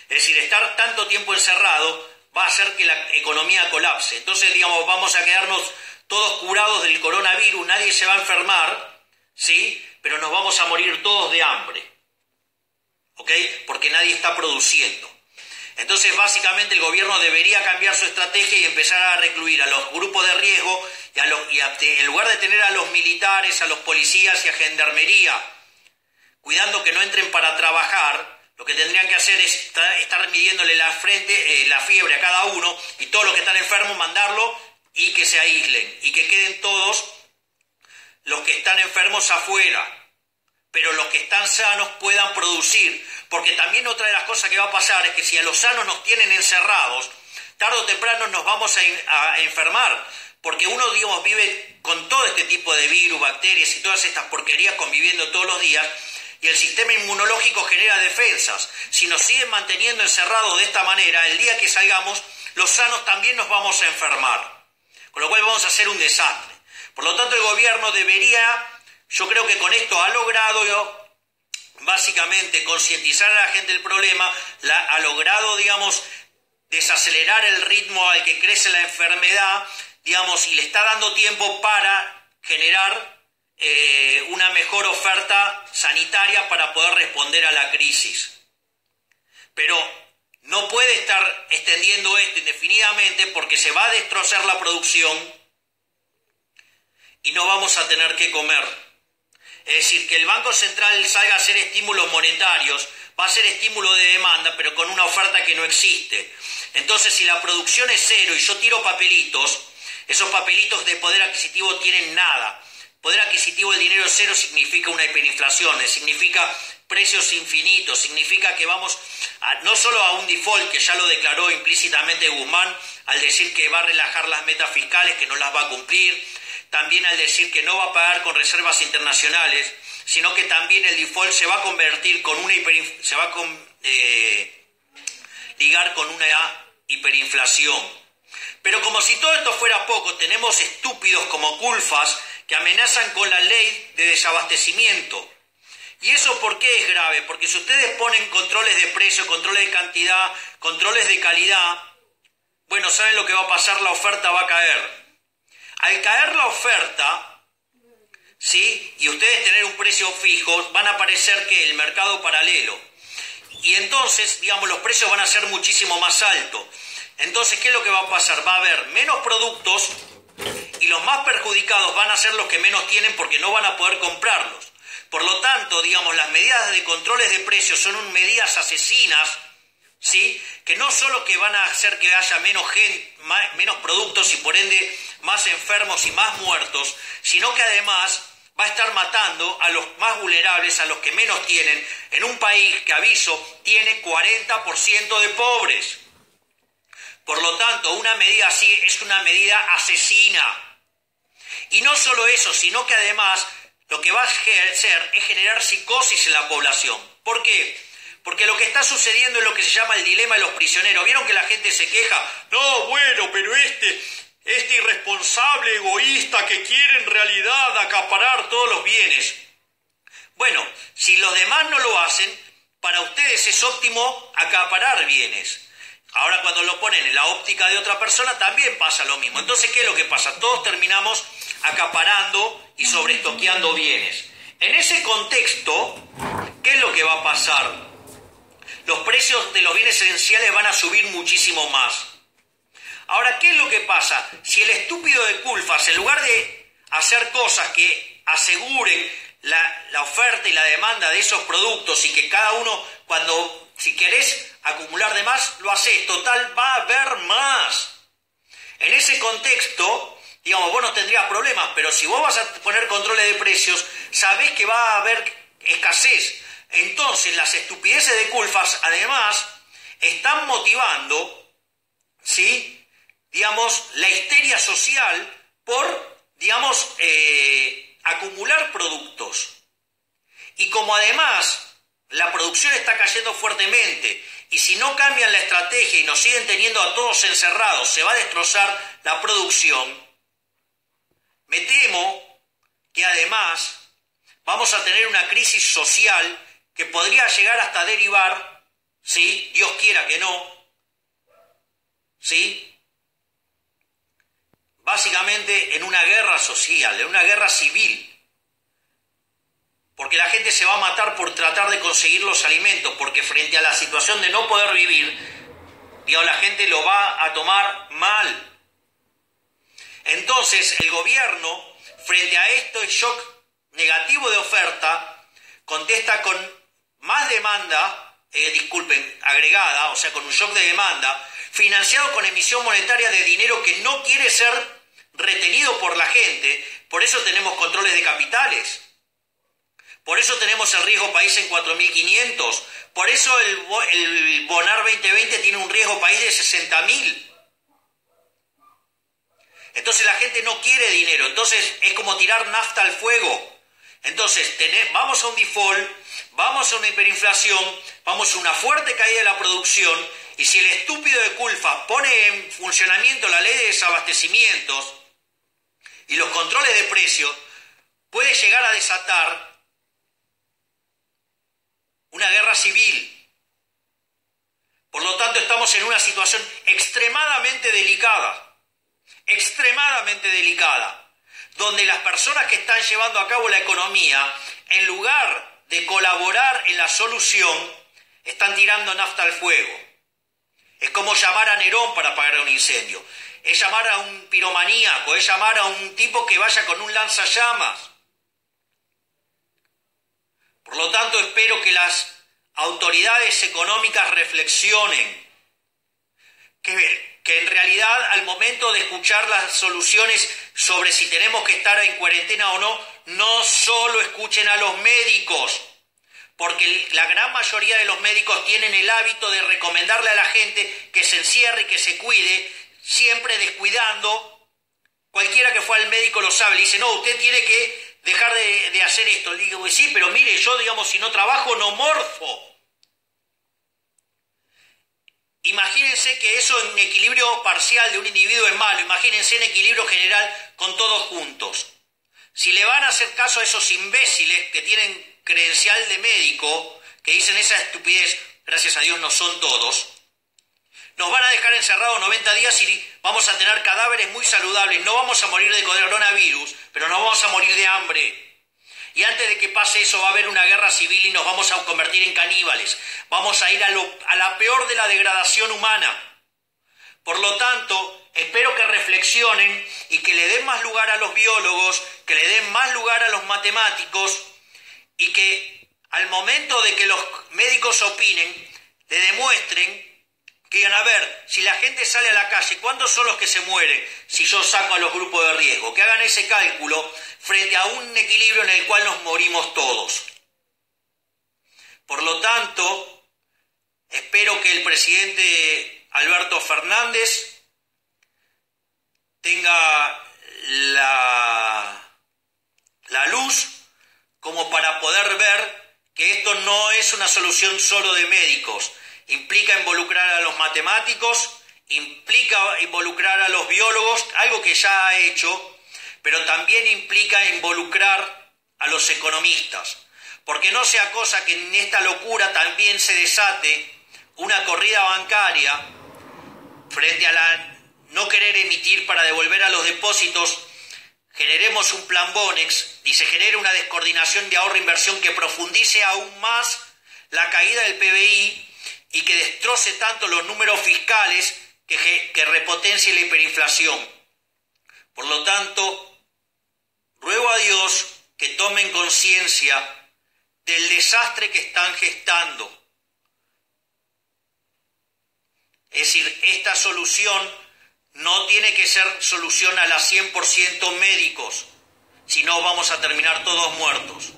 Es decir, estar tanto tiempo encerrado va a hacer que la economía colapse. Entonces, digamos, vamos a quedarnos todos curados del coronavirus, nadie se va a enfermar, ¿sí? Pero nos vamos a morir todos de hambre. ¿Ok? Porque nadie está produciendo. Entonces, básicamente, el gobierno debería cambiar su estrategia y empezar a recluir a los grupos de riesgo y, a en lugar de tener a los militares, a los policías y a gendarmería, cuidando que no entren para trabajar, lo que tendrían que hacer es estar, midiéndole la frente, eh, la fiebre a cada uno y todos los que están enfermos mandarlo y que se aíslen y que queden todos los que están enfermos afuera pero los que están sanos puedan producir. Porque también otra de las cosas que va a pasar es que si a los sanos nos tienen encerrados, tarde o temprano nos vamos a, enfermar. Porque uno, digamos, vive con todo este tipo de virus, bacterias y todas estas porquerías conviviendo todos los días y el sistema inmunológico genera defensas. Si nos siguen manteniendo encerrados de esta manera, el día que salgamos, los sanos también nos vamos a enfermar. Con lo cual vamos a hacer un desastre. Por lo tanto, el gobierno debería yo creo que con esto ha logrado básicamente concientizar a la gente del problema, ha logrado, digamos, desacelerar el ritmo al que crece la enfermedad, digamos, y le está dando tiempo para generar eh, una mejor oferta sanitaria para poder responder a la crisis. Pero no puede estar extendiendo esto indefinidamente porque se va a destrozar la producción y no vamos a tener que comer. Es decir, que el Banco Central salga a hacer estímulos monetarios, va a ser estímulo de demanda, pero con una oferta que no existe. Entonces, si la producción es cero y yo tiro papelitos, esos papelitos de poder adquisitivo tienen nada. Poder adquisitivo del dinero cero significa una hiperinflación, significa precios infinitos, significa que vamos no solo a un default, que ya lo declaró implícitamente Guzmán al decir que va a relajar las metas fiscales, que no las va a cumplir, también al decir que no va a pagar con reservas internacionales, sino que también el default se va a convertir con una se va a eh, ligar con una hiperinflación. Pero como si todo esto fuera poco, tenemos estúpidos como Culfas que amenazan con la ley de desabastecimiento. ¿Y eso por qué es grave? Porque si ustedes ponen controles de precio, controles de cantidad, controles de calidad, bueno, ¿saben lo que va a pasar? La oferta va a caer. Al caer la oferta, ¿sí? Y ustedes tener un precio fijo, van a aparecer que el mercado paralelo. Y entonces, digamos, los precios van a ser muchísimo más altos. Entonces, ¿qué es lo que va a pasar? Va a haber menos productos y los más perjudicados van a ser los que menos tienen porque no van a poder comprarlos. Por lo tanto, digamos, las medidas de controles de precios son medidas asesinas, ¿sí? Que no solo que van a hacer que haya menos, gente, menos productos y por ende más enfermos y más muertos, sino que además va a estar matando a los más vulnerables, a los que menos tienen, en un país que, aviso, tiene 40% de pobres. Por lo tanto, una medida así es una medida asesina. Y no solo eso, sino que además lo que va a hacer es generar psicosis en la población. ¿Por qué? Porque lo que está sucediendo es lo que se llama el dilema de los prisioneros. ¿Vieron que la gente se queja? No, bueno, pero este, este irresponsable egoísta que quiere en realidad acaparar todos los bienes. Bueno, si los demás no lo hacen, para ustedes es óptimo acaparar bienes. Ahora cuando lo ponen en la óptica de otra persona también pasa lo mismo. Entonces, ¿qué es lo que pasa? Todos terminamos acaparando y sobreestoqueando bienes. En ese contexto, ¿qué es lo que va a pasar? Los precios de los bienes esenciales van a subir muchísimo más. Ahora, ¿qué es lo que pasa? Si el estúpido de Culfas, en lugar de hacer cosas que aseguren la, oferta y la demanda de esos productos y que cada uno, cuando, si querés, acumular de más, lo haces. Total, va a haber más. En ese contexto, digamos, vos no tendrías problemas, pero si vos vas a poner controles de precios, sabés que va a haber escasez. Entonces, las estupideces de Culfas, además, están motivando, ¿sí? Digamos, la histeria social por, digamos, eh, acumular productos. Y como además la producción está cayendo fuertemente y si no cambian la estrategia y nos siguen teniendo a todos encerrados, se va a destrozar la producción. Me temo que además vamos a tener una crisis social que podría llegar hasta derivar, ¿sí? Dios quiera que no, ¿sí? Básicamente en una guerra social, en una guerra civil porque la gente se va a matar por tratar de conseguir los alimentos, porque frente a la situación de no poder vivir, la gente lo va a tomar mal. Entonces, el gobierno, frente a esto, el shock negativo de oferta, contesta con más demanda, eh, disculpen, agregada, o sea, con un shock de demanda, financiado con emisión monetaria de dinero que no quiere ser retenido por la gente, por eso tenemos controles de capitales. Por eso tenemos el riesgo país en 4.500. Por eso el, Bonar 2020 tiene un riesgo país de 60.000. Entonces la gente no quiere dinero. Entonces es como tirar nafta al fuego. Entonces vamos a un default, vamos a una hiperinflación, vamos a una fuerte caída de la producción. Y si el estúpido de Culfa pone en funcionamiento la ley de desabastecimientos y los controles de precios, puede llegar a desatar una guerra civil. Por lo tanto, estamos en una situación extremadamente delicada, extremadamente delicada, donde las personas que están llevando a cabo la economía, en lugar de colaborar en la solución, están tirando nafta al fuego. Es como llamar a Nerón para apagar un incendio. Es llamar a un piromaníaco, es llamar a un tipo que vaya con un lanzallamas. Por lo tanto, espero que las autoridades económicas reflexionen, que, que, en realidad al momento de escuchar las soluciones sobre si tenemos que estar en cuarentena o no, no solo escuchen a los médicos, porque la gran mayoría de los médicos tienen el hábito de recomendarle a la gente que se encierre y que se cuide, siempre descuidando. Cualquiera que fue al médico lo sabe, le dice, no, usted tiene que dejar de, hacer esto. Le digo, sí, pero mire, yo, digamos, si no trabajo, no morfo. Imagínense que eso en equilibrio parcial de un individuo es malo, imagínense en equilibrio general con todos juntos. Si le van a hacer caso a esos imbéciles que tienen credencial de médico, que dicen esa estupidez, gracias a Dios no son todos, nos van a dejar encerrados 90 días y vamos a tener cadáveres muy saludables. No vamos a morir de coronavirus, pero no vamos a morir de hambre. Y antes de que pase eso va a haber una guerra civil y nos vamos a convertir en caníbales. Vamos a ir a, a la peor de la degradación humana. Por lo tanto, espero que reflexionen y que le den más lugar a los biólogos, que le den más lugar a los matemáticos y que al momento de que los médicos opinen, le demuestren que digan, a ver, si la gente sale a la calle, ¿cuántos son los que se mueren si yo saco a los grupos de riesgo? Que hagan ese cálculo frente a un equilibrio en el cual nos morimos todos. Por lo tanto, espero que el presidente Alberto Fernández tenga la, la luz como para poder ver que esto no es una solución solo de médicos, implica involucrar a los matemáticos, implica involucrar a los biólogos, algo que ya ha hecho, pero también implica involucrar a los economistas, porque no sea cosa que en esta locura también se desate una corrida bancaria frente a la no querer emitir para devolver a los depósitos, generemos un plan Bonex y se genere una descoordinación de ahorro-inversión que profundice aún más la caída del PBI y que destroce tanto los números fiscales que, que repotencie la hiperinflación. Por lo tanto, ruego a Dios que tomen conciencia del desastre que están gestando. Es decir, esta solución no tiene que ser solución a las 100% médicos, si no vamos a terminar todos muertos.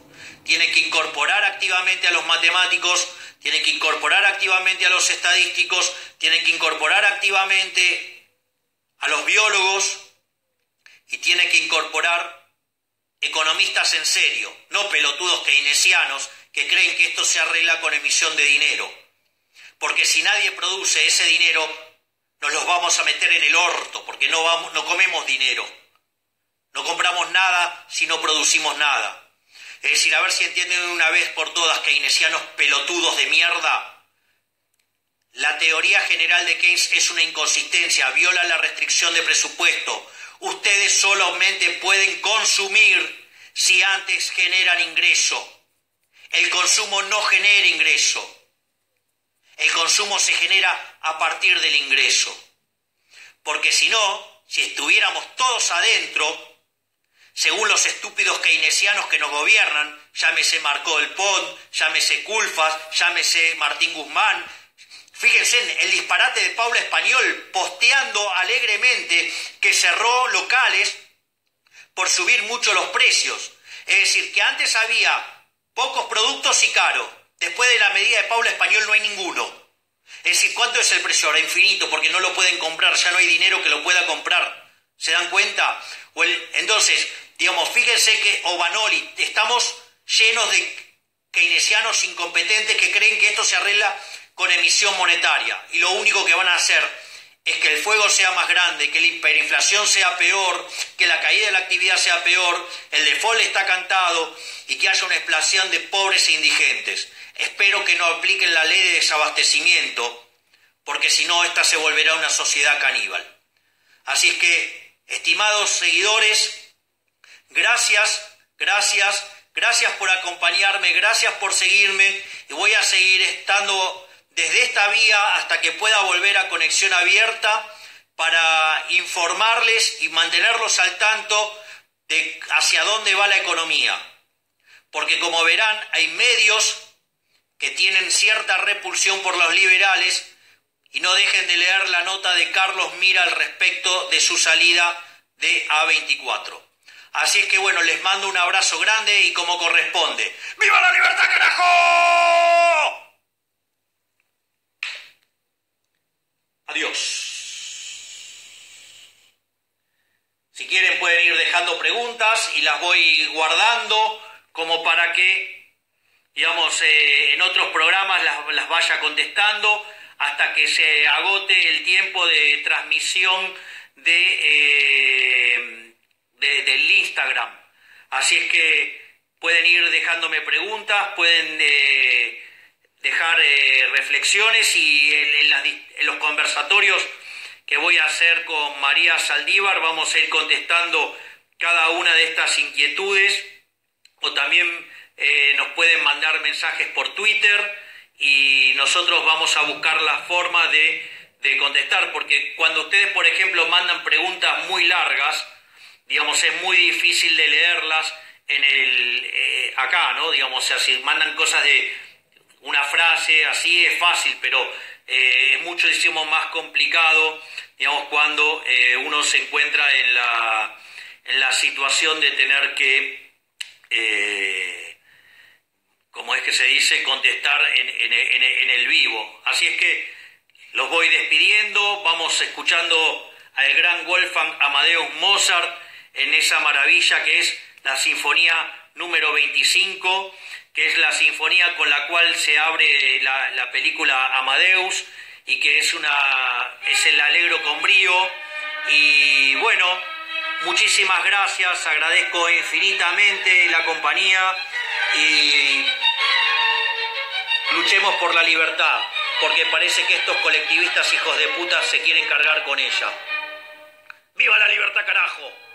Tiene que incorporar activamente a los matemáticos tiene que incorporar activamente a los estadísticos, tiene que incorporar activamente a los biólogos y tiene que incorporar economistas en serio, no pelotudos keynesianos que creen que esto se arregla con emisión de dinero. Porque si nadie produce ese dinero, nos los vamos a meter en el orto, porque no, vamos, no comemos dinero. No compramos nada si no producimos nada. Es decir, a ver si entienden una vez por todas, keynesianos pelotudos de mierda. La teoría general de Keynes es una inconsistencia, viola la restricción de presupuesto. Ustedes solamente pueden consumir si antes generan ingreso. El consumo no genera ingreso. El consumo se genera a partir del ingreso. Porque si no, si estuviéramos todos adentro, según los estúpidos keynesianos que nos gobiernan, llámese Marco del Pont, llámese Culfas, llámese Martín Guzmán. Fíjense en el disparate de Paula Español posteando alegremente que cerró locales por subir mucho los precios. Es decir, que antes había pocos productos y caros. Después de la medida de Paula Español no hay ninguno. Es decir, ¿cuánto es el precio ahora? Infinito, porque no lo pueden comprar, ya no hay dinero que lo pueda comprar. ¿Se dan cuenta? Entonces, Digamos, fíjense que Obanoli, estamos llenos de keynesianos incompetentes que creen que esto se arregla con emisión monetaria y lo único que van a hacer es que el fuego sea más grande, que la hiperinflación sea peor, que la caída de la actividad sea peor, el default está cantado y que haya una explosión de pobres e indigentes. Espero que no apliquen la ley de desabastecimiento, porque si no, esta se volverá una sociedad caníbal. Así es que, estimados seguidores, Gracias, gracias, gracias por acompañarme, gracias por seguirme y voy a seguir estando desde esta vía hasta que pueda volver a conexión abierta para informarles y mantenerlos al tanto de hacia dónde va la economía. Porque como verán, hay medios que tienen cierta repulsión por los liberales y no dejen de leer la nota de Carlos Mira al respecto de su salida de A24. Así es que bueno, les mando un abrazo grande y como corresponde. ¡Viva la libertad, carajo! Adiós. Si quieren pueden ir dejando preguntas y las voy guardando como para que, digamos, eh, en otros programas las, vaya contestando hasta que se agote el tiempo de transmisión de, eh, del Instagram. Así es que pueden ir dejándome preguntas, pueden eh, dejar reflexiones y en los conversatorios que voy a hacer con María Saldívar. Vamos a ir contestando cada una de estas inquietudes o también eh, nos pueden mandar mensajes por Twitter y nosotros vamos a buscar la forma de, contestar, porque cuando ustedes, por ejemplo, mandan preguntas muy largas, digamos, es muy difícil de leerlas en el, eh, acá, ¿no? Digamos, o sea, si mandan cosas de una frase así es fácil, pero eh, es muchísimo más complicado, digamos, cuando eh, uno se encuentra en la, en la situación de tener que, eh, como es que se dice, contestar en, en, el vivo. Así es que los voy despidiendo, vamos escuchando al gran Wolfgang Amadeus Mozart en esa maravilla que es la Sinfonía número 25 que es la sinfonía con la cual se abre la, película Amadeus y que es, una, es el alegro con brío. Y bueno, muchísimas gracias, agradezco infinitamente la compañía y luchemos por la libertad, porque parece que estos colectivistas hijos de puta se quieren cargar con ella. ¡Viva la libertad, carajo!